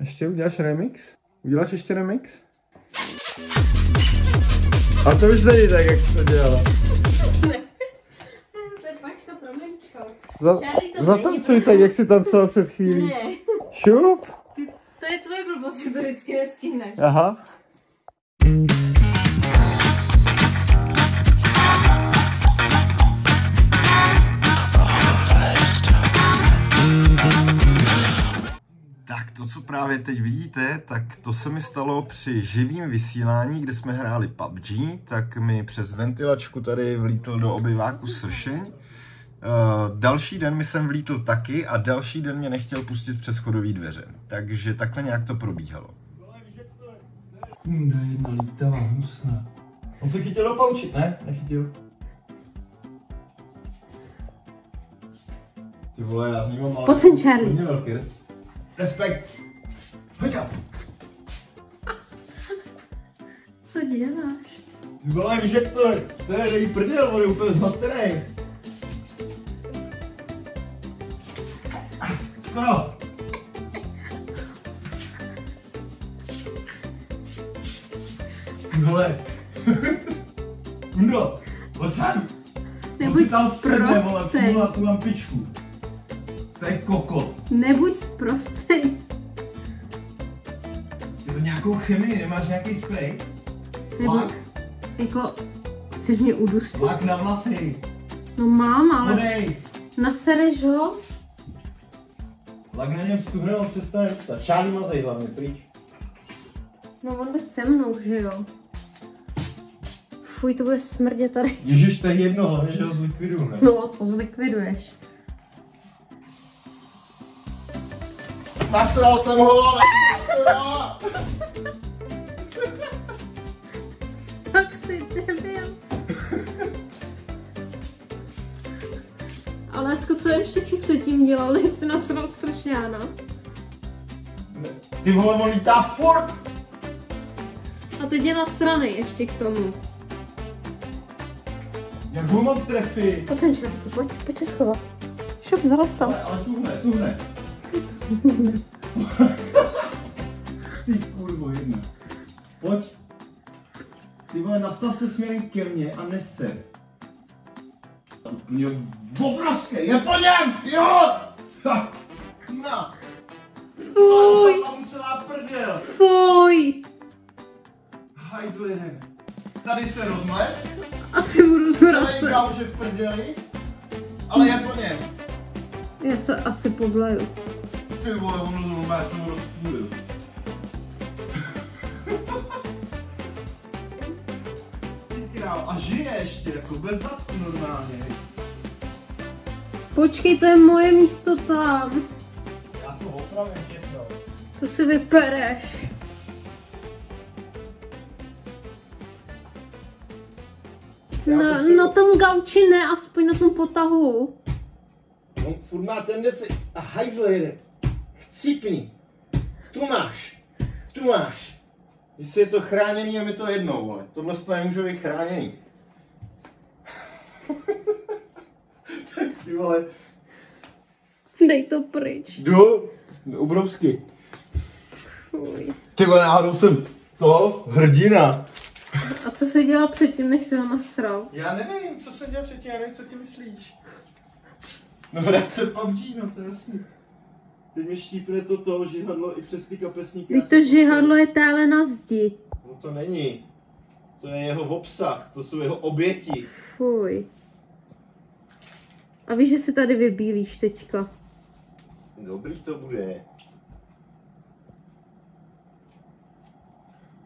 Ještě uděláš remix? Uděláš ještě remix? A to už není tak, jak jsi to dělala. To je pačka pro menčko. Za, zatancuj tak, jak jsi tancoval před chvílí. Ne, Šup. ty, to je tvoje blbost, že to vždycky nestihneš. Aha. Tak to, co právě teď vidíte, tak to se mi stalo při živým vysílání, kde jsme hráli PUBG, tak mi přes ventilačku tady vlítl do obyváku sršeň. Uh, další den mi sem vlítl taky a další den mě nechtěl pustit přes schodové dveře. Takže takhle nějak to probíhalo. Kunda jedna lítavá husna. On se chytil do pauči, ne? Nechytil. Ty vole, já s ním mám sem, Charlie. hodně velký. Respekt. Pojď já. Co děláš? Ty vole, víš jak to je? To je její prdel, on je úplně zmatený. Skoro. Ty vole. Kundo, pojď sem. Nebuď si tam sedne, vole, přímo na tu lampičku. To je kokot. Nebuď sprostej. Nějakou chemii, nemáš nějaký spray? Nebo, Lak? jako, chceš mě udusit? Lak na vlasy. No mám, ale Podej. nasereš ho? Lak na něm stuhne, on přestane růstat. Šálí mazej hlavně, pryč. No on jde se mnou, že jo? Fuj, to bude smrdět tady. Ježiš, to je jedno, hlavně, že ho zlikviduju, ne? No, to zlikviduješ. Nasral jsem ho, nasral! Lásko, co ještě si předtím dělal, než jsi nasral sršána? Ty vole, on lítá furt! A teď je nasranej ještě k tomu. Jak ho mám trefy? Pojď sem, Červíku, pojď, pojď se schovat. Šup, tam. Ale, ale tuhne, tuhne. Ty kurvo jedna. Pojď. Ty vole, nastav se směrem ke mně a neser. A úplně obrovský, je po něm, jo! Ha, Na, Fuj, tam celá prdel. fuj. Hajzlinem. Tady se rozmlez, Asi budu celý zvracet. gauž je v prdeli, ale je po něm. Já se asi pobleju. Ty vole, ono zrovna, já jsem ho rozpůlil. A žije ještě, jako bez zadku normálně. Počkej, to je moje místo tam. Já to opravím všechno. To si vypereš. Na, potřebuji- na tom gauči ne, aspoň na tom potahu. On furt má tendenci, a hajzle jede. Chcípni. Tu máš. Tu máš. Jestli je to chráněný, je mi to jednou, vole. Tohle to nemůže být chráněný. tak ty vole, Dej to pryč. jdu. Ubrovsky. Fuj. Ty vole, náhodou jsem to hrdina. A co jsi dělal předtím, než jsi ho nasral? Já nevím, co jsem dělal předtím, já nevím, co ty myslíš. No hrát se PUBG, no to je jasný. Teď mi štípne to to žihadlo i přes ty kapesníky. já Teď to žihadlo je tále na zdi. No to není. To je jeho obsah, to jsou jeho oběti. Fuj. A víš, že se tady vybílíš teďka. Dobrý to bude.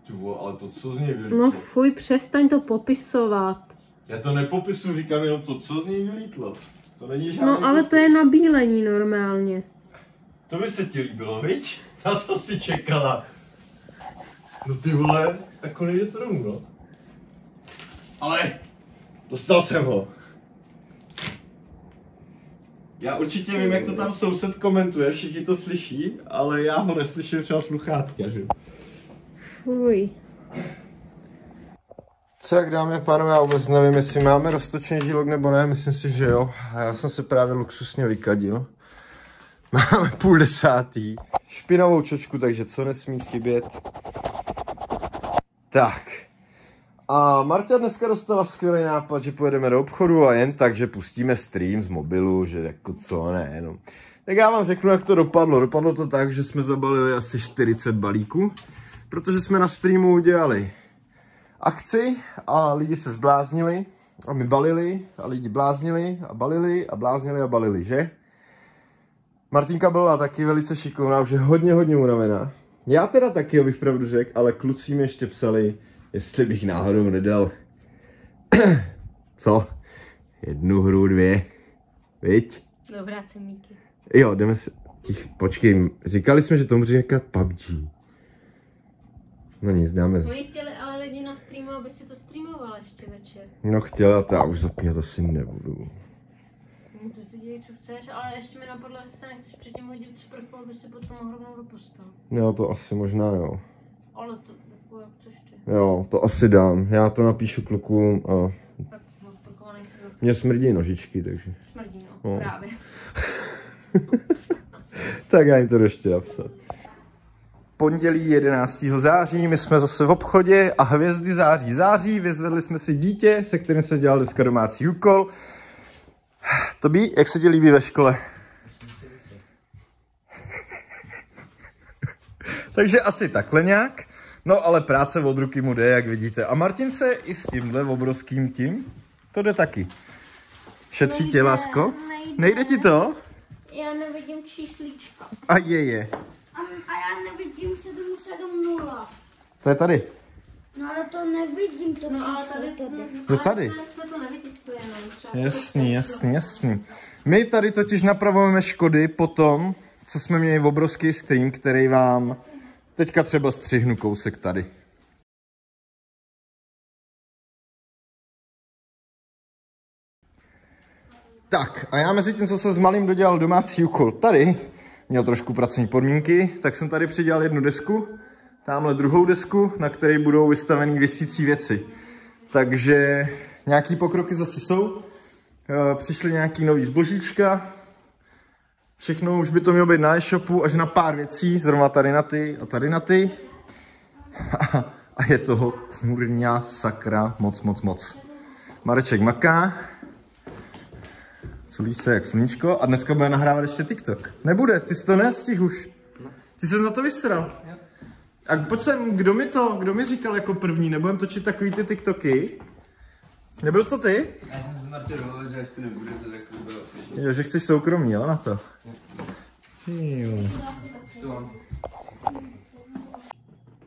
Ty vole, ale to co z něj vylítlo? No fuj, přestaň to popisovat. Já to nepopisu, říkám jenom to, co z něj vylítlo. To není žádný No ale to je na bílení normálně. To by se ti líbilo, viď? Na to si čekala. No ty vole, jako nejde to domů, no. Ale dostal jsem ho. Já určitě vím, jak to tam soused komentuje, všichni to slyší, ale já ho neslyším třeba sluchátka, že? Fuj. Co jak dámy a pánové, já vůbec nevím, jestli máme roztočený dílok nebo ne, myslím si, že jo. A já jsem se právě luxusně vykadil. Máme půl desátý. Špinavou čočku, takže co nesmí chybět. Tak. A Marta dneska dostala skvělý nápad, že pojedeme do obchodu a jen tak, že pustíme stream z mobilu, že jako co, ne, no. Tak já vám řeknu, jak to dopadlo. Dopadlo to tak, že jsme zabalili asi 40 balíků, protože jsme na streamu udělali akci a lidi se zbláznili a my balili a lidi bláznili a balili a bláznili a balili, že? Martinka byla taky velice šikovná, už je hodně, hodně unavená. Já teda taky, abych pravdu řekl, ale kluci mi ještě psali, jestli bych náhodou nedal, co? Jednu hru, dvě, viď? Dobrá, cemíky. Jo, jdeme se, tich, počkej, říkali jsme, že tomu říká PUBG. No nic, dáme. Oni chtěli ale lidi na streamu, aby si to streamoval ještě večer. No chtěla to, já už zapínat asi nebudu. No to si dělej, co chceš, ale ještě mi napadlo, jestli se nechceš předtím hodit sprchu, aby si potom rovnou do postele. Jo, to asi možná jo. Ale to, jako jak chceš. Jo, to asi dám. Já to napíšu klukům a Tak no, mě smrdí nožičky, takže. smrdí, no, No. právě. Tak já jim to ještě napsat. Pondělí 11. září, my jsme zase v obchodě a hvězdy září září, vyzvedli jsme si dítě, se kterým se dělal dneska domácí úkol. Tobí, jak se ti líbí ve škole? Takže asi takhle nějak. No ale práce od ruky mu jde, jak vidíte. A Martin se i s tímhle obrovským tím, to jde taky. Šetří tě, Nejde, lásko? nejde. Nejde ti to? Já nevidím číslička. A je je. A, a já nevidím 770. To je tady. No ale to nevidím, to No ale číslo tady, to jde. To tady. Jasný, jasný, jasný. My tady totiž napravujeme škody po tom, co jsme měli v obrovský stream, který vám teďka třeba střihnu kousek tady. Tak, a já mezi tím, co se s malým dodělal domácí úkol tady, měl trošku pracovní podmínky, tak jsem tady přidělal jednu desku, tamhle druhou desku, na které budou vystavený vysící věci. Takže nějaký pokroky zase jsou. Eh, Přišly nějaký nový zbožíčka. Všechno už by to mělo být na e-shopu až na pár věcí, zrovna tady na ty a tady na ty. A je toho kurňa sakra moc, moc, moc. Mareček maká. Culí se jak sluníčko a dneska bude nahrávat ještě TikTok. Nebude, ty jsi to nestih už. Ty jsi na to vysral. A pojď sem, kdo mi to, kdo mi říkal jako první, nebudem točit takový ty TikToky? Nebyl jsi to ty? Já jsem se Martě dovolil, že až to nebudete, tak to bylo. Jo, že chceš soukromí, jo, na to.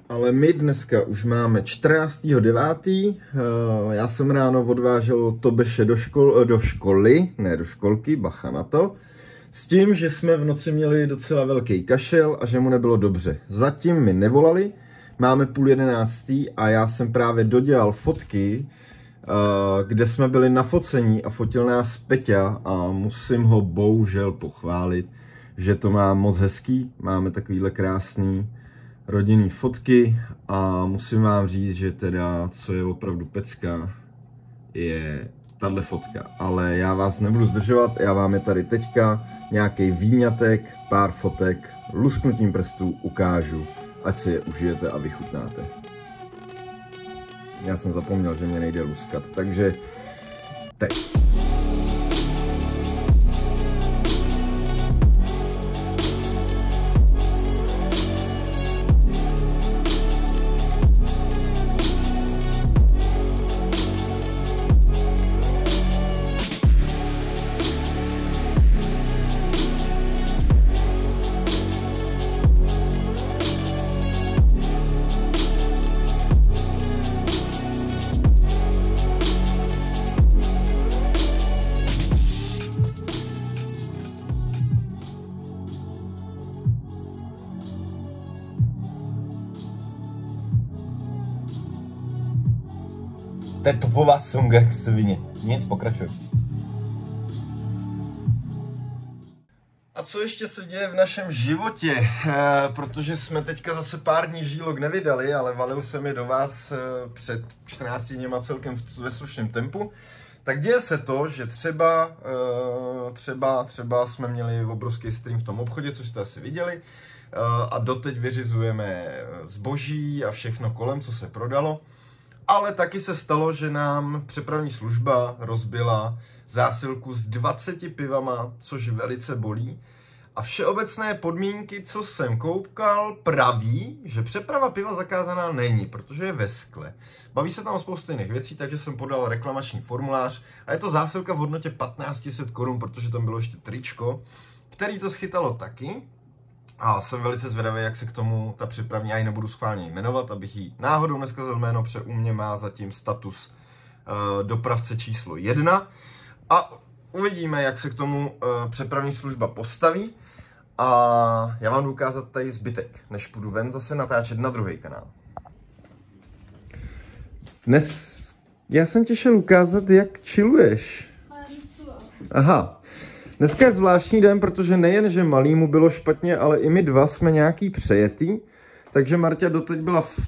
Ale my dneska už máme 14.9. Eh, Já jsem ráno odvážel Tobeše do, škol, do školy, ne do školky, bacha na to. S tím, že jsme v noci měli docela velký kašel a že mu nebylo dobře. Zatím mi nevolali, máme půl jedenáctý a já jsem právě dodělal fotky, eh, kde jsme byli na focení a fotil nás Peťa a musím ho bohužel pochválit, že to má moc hezký. Máme takovýhle krásný rodinný fotky a musím vám říct, že teda, co je opravdu pecka, je tahle fotka. Ale já vás nebudu zdržovat, já vám je tady teďka nějaký výňatek, pár fotek, lusknutím prstů ukážu, ať si je užijete a vychutnáte. Já jsem zapomněl, že mě nejde luskat, takže teď. To je topová songa jak svině. Nic, pokračuj. A co ještě se děje v našem životě? E, protože jsme teďka zase pár dní žílok nevydali, ale valil se mi do vás e, před 14 dněma celkem v- ve slušném tempu. tak děje se to, že třeba, eh, třeba, třeba jsme měli obrovský stream v tom obchodě, což jste asi viděli, a doteď vyřizujeme zboží a všechno kolem, co se prodalo. Ale taky se stalo, že nám přepravní služba rozbila zásilku s 20 pivama, což velice bolí. A všeobecné podmínky, co jsem koukal, praví, že přeprava piva zakázaná není, protože je ve skle. Baví se tam o spoustu jiných věcí, takže jsem podal reklamační formulář a je to zásilka v hodnotě 1500 korun, protože tam bylo ještě tričko, který to schytalo taky. A jsem velice zvědavý, jak se k tomu ta přepravní, já ji nebudu schválně jmenovat, abych jí náhodou neskazil jméno, protože u mě má zatím status uh, dopravce číslo 1. A uvidíme, jak se k tomu uh, přepravní služba postaví. A já vám budu ukázat tady zbytek, než půjdu ven zase natáčet na druhý kanál. Dnes já jsem tě šel ukázat, jak chilluješ. Aha. Dneska je zvláštní den, protože nejen, že malýmu bylo špatně, ale i my dva jsme nějaký přejetý. Takže Marta doteď byla v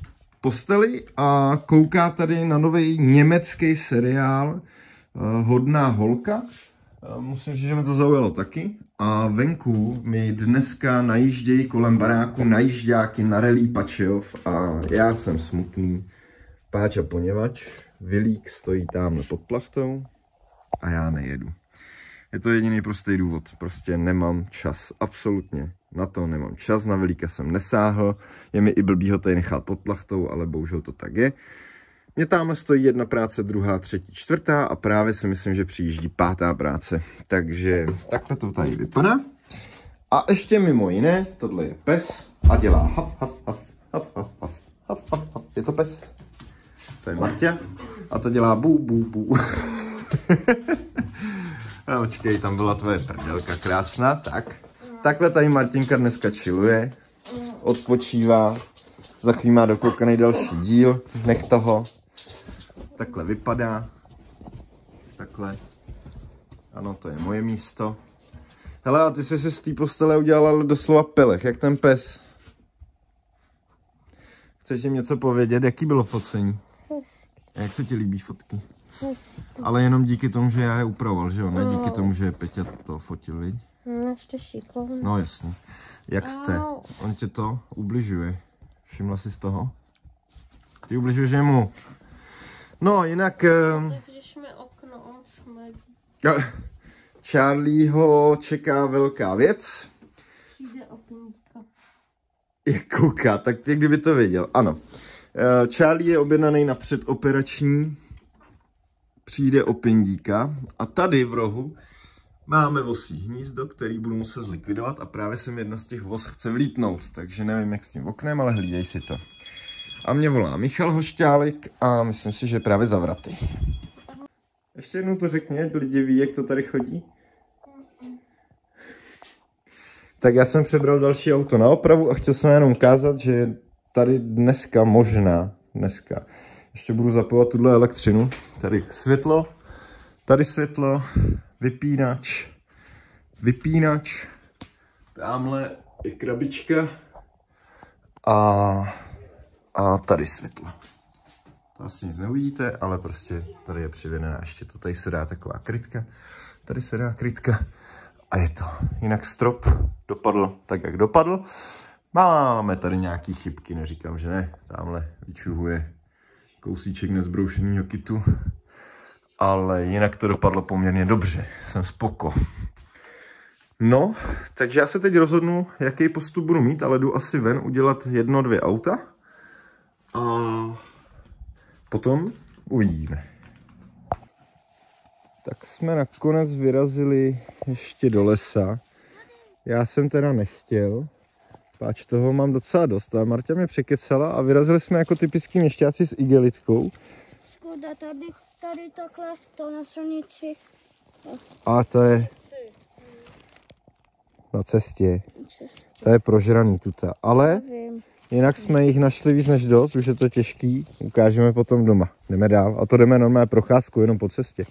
posteli a kouká tady na nový německý seriál uh, Hodná holka. Uh, musím říct, že mi to zaujalo taky. A venku mi dneska najíždějí kolem baráku najížďáky na relí Pačejov a já jsem smutný. Páč a poněvač, Vilík stojí tamhle pod plachtou a já nejedu. Je to jediný prostý důvod. Prostě nemám čas. Absolutně. Na to nemám čas. Na velíka jsem nesáhl. Je mi i blbý ho tady nechat pod plachtou, ale bohužel to tak je. Mě tam stojí jedna práce, druhá, třetí, čtvrtá a právě si myslím, že přijíždí pátá práce. Takže takhle to tady vypadá. A ještě mimo jiné, tohle je pes a dělá haf, haf, haf, haf, haf, haf, haf, haf, haf. Je to pes? To je Martia a to dělá bu, bu, bu. A počkej, tam byla tvoje prdelka krásná, tak. Takhle tady Martinka dneska chilluje, odpočívá, za chvíli má dokoukaný další díl, nech toho. Takhle vypadá. Takhle. Ano, to je moje místo. Hele, a ty jsi si z té postele udělala doslova pelech, jak ten pes. Chceš jim něco povědět? Jaký bylo focení? A jak se ti líbí fotky? Ale jenom díky tomu, že já je upravoval, že jo? Ne díky tomu, že Peťa to fotil, viď? No, ještě šikovný. No jasně. Jak jste? On tě to ubližuje. Všimla jsi z toho? Ty ubližuješ mu. No, jinak... Když mi okno, on smrdí. Charlieho čeká velká věc. Přijde opinka. Jak kouká, tak jak kdyby to věděl. Ano. Eh, Charlie je objednaný na předoperační. Přijde o pindíka. A tady v rohu máme vosí hnízdo, který budu muset zlikvidovat a právě se mi jedna z těch vos chce vlítnout, takže nevím jak s tím oknem, ale hlídej si to. A mě volá Michal Hošťálik a myslím si, že právě zavratý. Ještě jednou to řekni, ať lidi ví, jak to tady chodí. Tak já jsem přebral další auto na opravu a chtěl jsem jenom ukázat, že tady dneska možná, dneska, ještě budu zapovat tuhle elektřinu. Tady světlo, tady světlo, vypínač, vypínač, tamhle je krabička a, a tady světlo. To asi nic neuvidíte, ale prostě tady je přivedená ještě to. Tady se dá taková krytka, tady se dá krytka a je to. Jinak strop dopadl tak, jak dopadl. Máme tady nějaký chybky, neříkám, že ne. Tamhle vyčuhuje kousíček nezbroušeného kitu. Ale jinak to dopadlo poměrně dobře. Jsem spoko. No, takže já se teď rozhodnu, jaký postup budu mít, ale jdu asi ven udělat jedno, dvě auta. A potom uvidíme. Tak jsme nakonec vyrazili ještě do lesa. Já jsem teda nechtěl, páč toho mám docela dost, ale Marta mě překecala a vyrazili jsme jako typický měšťáci s igelitkou. Škoda, tady, tady takhle, to na silnici. A to je na cestě. To je prožraný tuta. Ale jinak jsme jich našli víc než dost, už je to těžký. Ukážeme potom doma. Jdeme dál. A to jdeme normálně procházku jenom po cestě.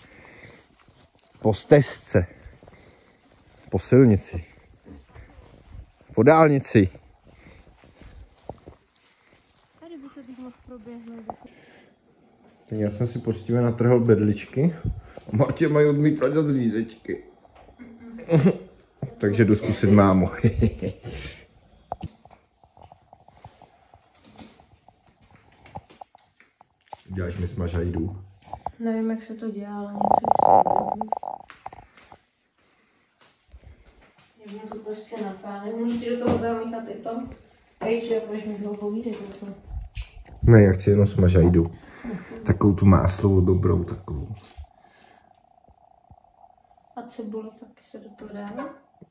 Po stezce. Po silnici. Po dálnici. Tady by se teď mohl proběhnout. Tak já jsem si poctivě natrhl bedličky Martě mají odmítlat do řízečky. Takže jdu zkusit mámu. Děláš mi smažajdu. Nevím, jak se to dělá, ale něco Jak to prostě napadne. Můžete do toho zamíchat i to? Víš, že budeš mi toho povídat o tom. Ne, já chci jenom smažajdu. Takovou tu máslovou dobrou takovou. A cibule taky se do toho dá?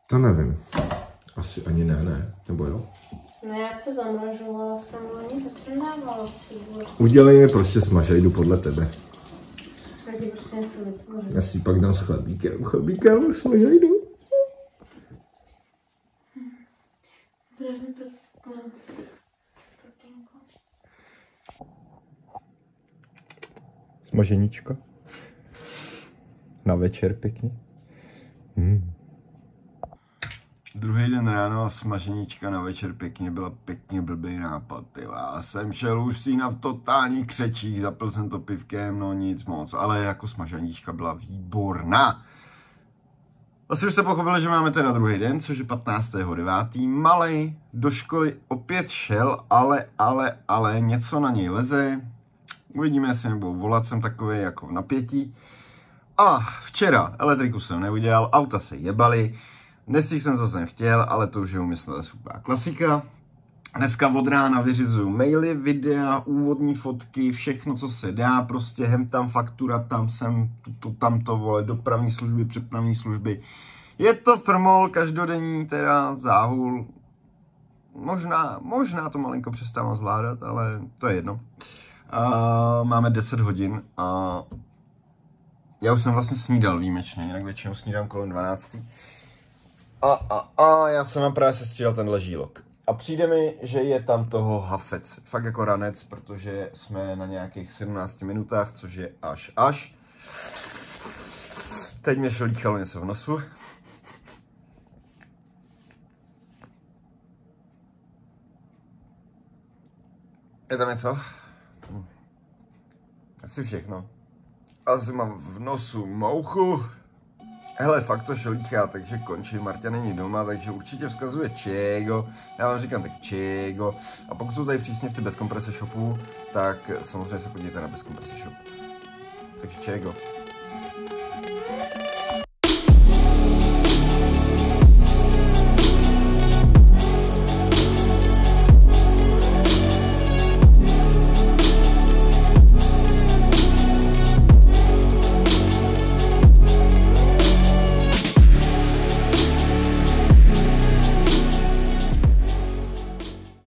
To nevím. Asi ani ne, ne. Nebo jo? No já co zamražovala jsem loni, tak jsem dávala cibule. Udělej mi prostě smažajdu podle tebe. Já ti prostě něco vytvořím. Já si pak dám s chlebíkem. Chlebíkem smažajdu. Protínko. Smaženíčka. Na večer pěkně. Hmm. Druhý den ráno a smaženíčka na večer pěkně byla pěkně blbý nápad, ty Já jsem šel už si na totální křečík, zapil jsem to pivkem, no nic moc, ale jako smaženíčka byla výborná. Asi už jste pochopili, že máme teda druhý den, což je 15.9. Malej do školy opět šel, ale, ale, ale něco na něj leze. Uvidíme, jestli nebudou volat, jsem takový jako v napětí. A včera elektriku jsem neudělal, auta se jebali, nestihl jsem, co jsem chtěl, ale to už je umyslel super klasika. Dneska od rána vyřizuju maily, videa, úvodní fotky, všechno, co se dá, prostě hem tam faktura, tam jsem, to, tam to vole, dopravní služby, přepravní služby. Je to firmol každodenní, teda záhul. Možná, možná to malinko přestávám zvládat, ale to je jedno. Uh, máme 10 hodin a já už jsem vlastně snídal výjimečně, jinak většinou snídám kolem 12. A, a, a já jsem vám právě sestřídal ten ležílok. A přijde mi, že je tam toho hafec. Fakt jako ranec, protože jsme na nějakých 17 minutách, což je až až. Teď mě šelíchalo něco v nosu. Je tam něco? Asi všechno. Asi mám v nosu mouchu. Hele, fakt to šolíchá, takže končí. Marta není doma, takže určitě vzkazuje Čego. Já vám říkám tak Čego. A pokud jsou tady přísněvci bez komprese shopu, tak samozřejmě se podívejte na bez komprese shop. Takže Čego.